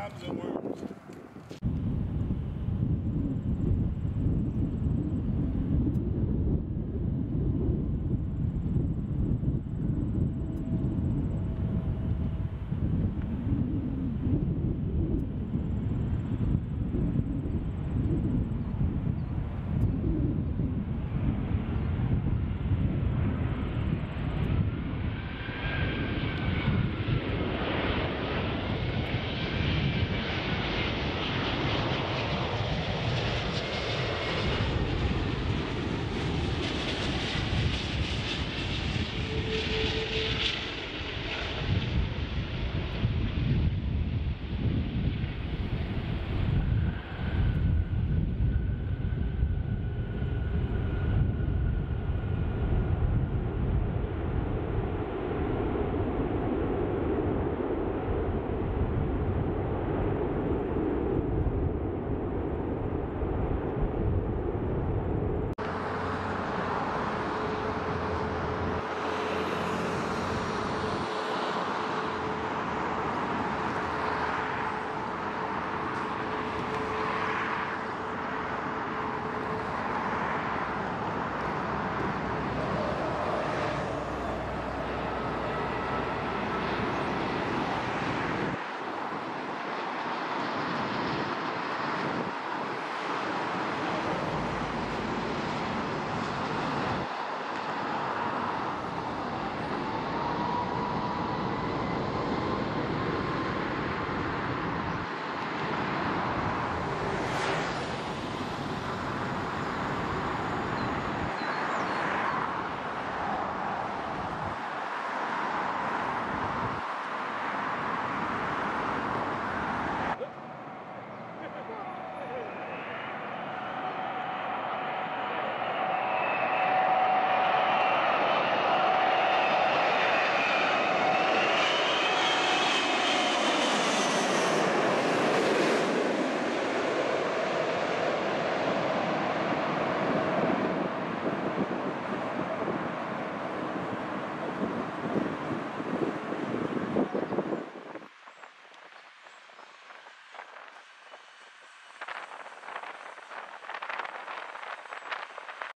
lab somewhere.